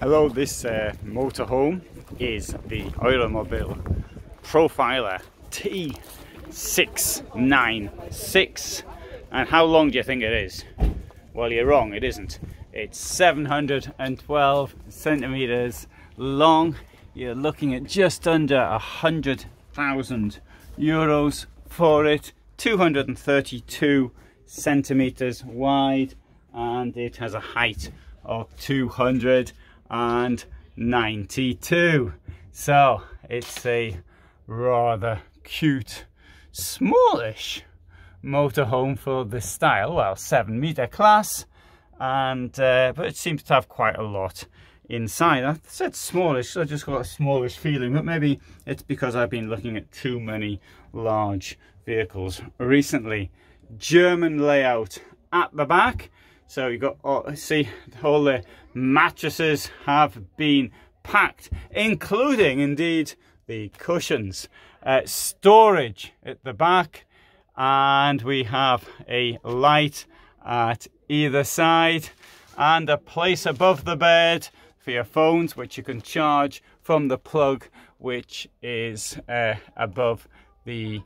Hello, this uh, motorhome is the Euromobile Profiler T696. And how long do you think it is? Well, you're wrong, it isn't. It's 712 centimeters long. You're looking at just under a hundred thousand euros for it. 232 centimeters wide and it has a height of 292 so it's a rather cute smallish motorhome for this style. Well seven meter class and uh, but it seems to have quite a lot inside. I said smallish so I just got a smallish feeling but maybe it's because I've been looking at too many large vehicles recently. German layout at the back so you've got, oh, see, all the mattresses have been packed, including indeed the cushions. Uh, storage at the back, and we have a light at either side, and a place above the bed for your phones, which you can charge from the plug, which is uh, above the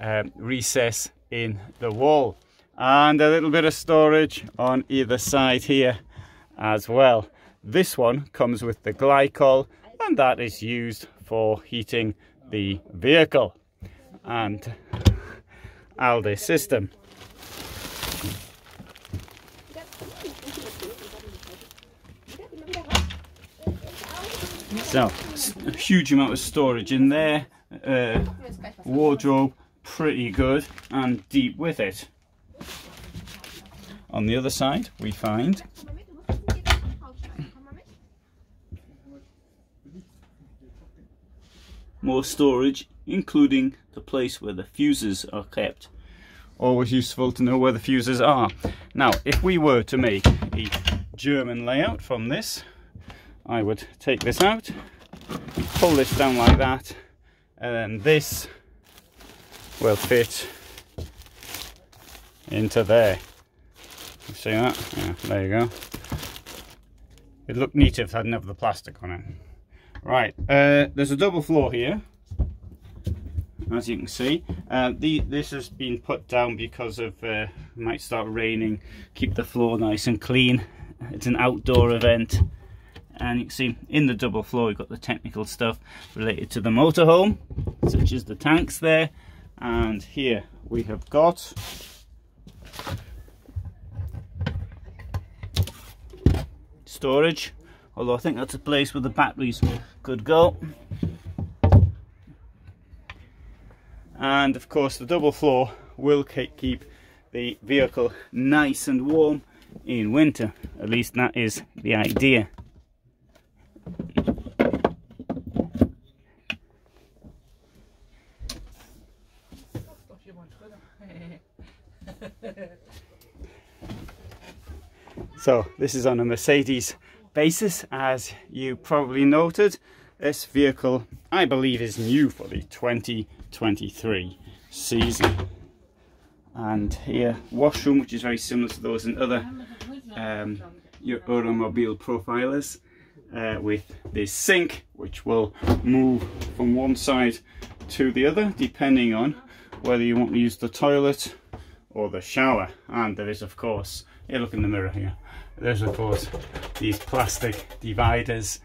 uh, recess in the wall and a little bit of storage on either side here as well. This one comes with the glycol and that is used for heating the vehicle and ALDE system. So, a huge amount of storage in there, uh, wardrobe pretty good and deep with it. On the other side, we find more storage, including the place where the fuses are kept. Always useful to know where the fuses are. Now, if we were to make a German layout from this, I would take this out, pull this down like that, and then this will fit into there. You see that? Yeah, there you go. It'd look neat if it hadn't have the plastic on it. Right, uh, there's a double floor here, as you can see. Uh, the, this has been put down because of uh, might start raining, keep the floor nice and clean. It's an outdoor event. And you can see in the double floor, you've got the technical stuff related to the motorhome, such as the tanks there. And here we have got storage. Although I think that's a place where the batteries could go. And of course the double floor will keep the vehicle nice and warm in winter. At least that is the idea So this is on a Mercedes basis, as you probably noted. This vehicle, I believe, is new for the 2023 season. And here, washroom, which is very similar to those in other um, Eura Mobil Profilas, uh, with this sink, which will move from one side to the other, depending on whether you want to use the toilet or the shower. And there is, of course, here, look in the mirror here. There's of course these plastic dividers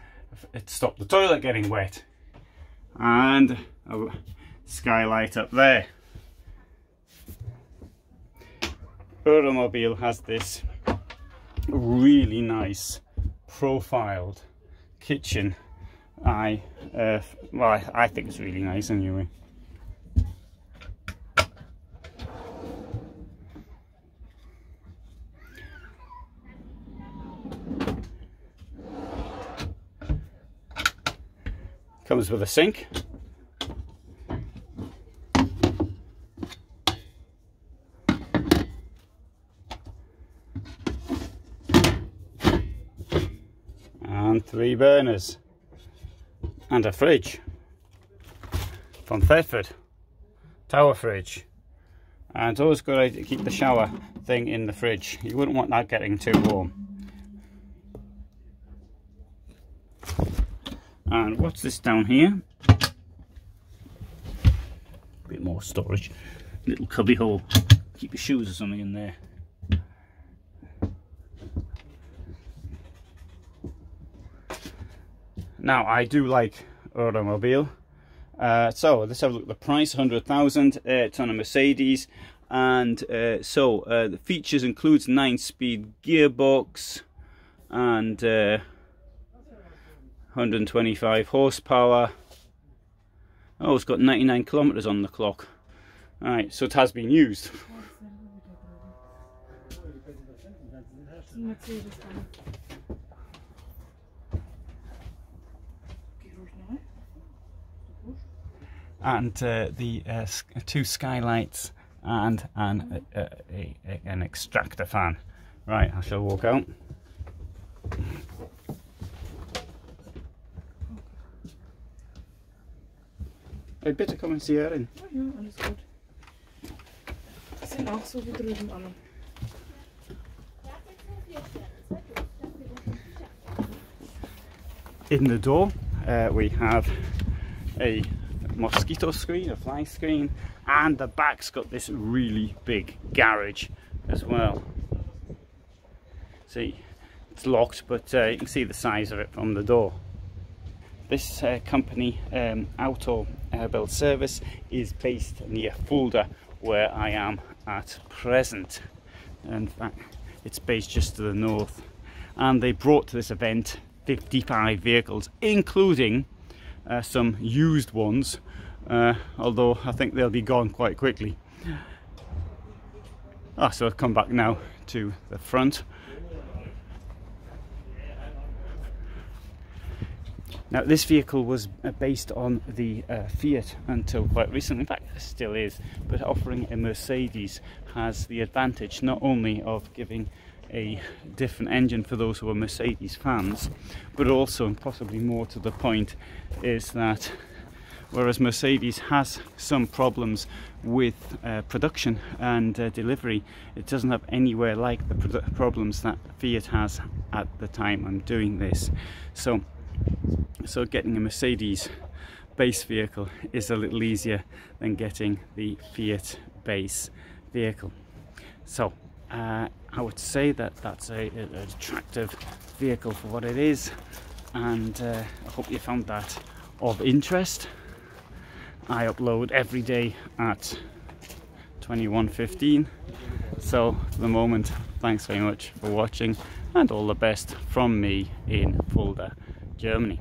to stop the toilet getting wet. And a skylight up there. Eura Mobil has this really nice profiled kitchen. I, uh, well, I think it's really nice anyway. Comes with a sink. And three burners. And a fridge. From Thetford. Tower fridge. And it's always good to keep the shower thing in the fridge. You wouldn't want that getting too warm. And what's this down here? a Bit more storage. Little cubby hole. Keep your shoes or something in there. Now I do like automobile. Uh, so let's have a look at the price, 100,000. Uh, it's on a Mercedes. And uh, so uh, the features includes 9-speed gearbox and uh, 125 horsepower. Oh, it's got 99 kilometers on the clock. All right, so it has been used. and uh, the uh, two skylights and an, uh, a, a, an extractor fan. Right, I shall walk out. I'd better come and see her in. Oh ja, alles gut. Die sind auch so wie drüben alle. In the door, uh, we have a mosquito screen, a fly screen, and the back's got this really big garage as well. See, it's locked, but uh, you can see the size of it from the door. This uh, company, um, Auto uh, Service, is based near Fulda, where I am at present. In fact, it's based just to the north. And they brought to this event 55 vehicles, including uh, some used ones, uh, although I think they'll be gone quite quickly. Ah, so I'll come back now to the front. Now this vehicle was uh, based on the uh, Fiat until quite recently, in fact it still is, but offering a Mercedes has the advantage not only of giving a different engine for those who are Mercedes fans, but also, and possibly more to the point, is that whereas Mercedes has some problems with uh, production and uh, delivery, it doesn't have anywhere like the problems that Fiat has at the time I'm doing this. So, so getting a Mercedes base vehicle is a little easier than getting the Fiat base vehicle. So uh, I would say that that's a, an attractive vehicle for what it is and uh, I hope you found that of interest. I upload every day at 21.15 so for the moment thanks very much for watching and all the best from me in Fulda, Germany.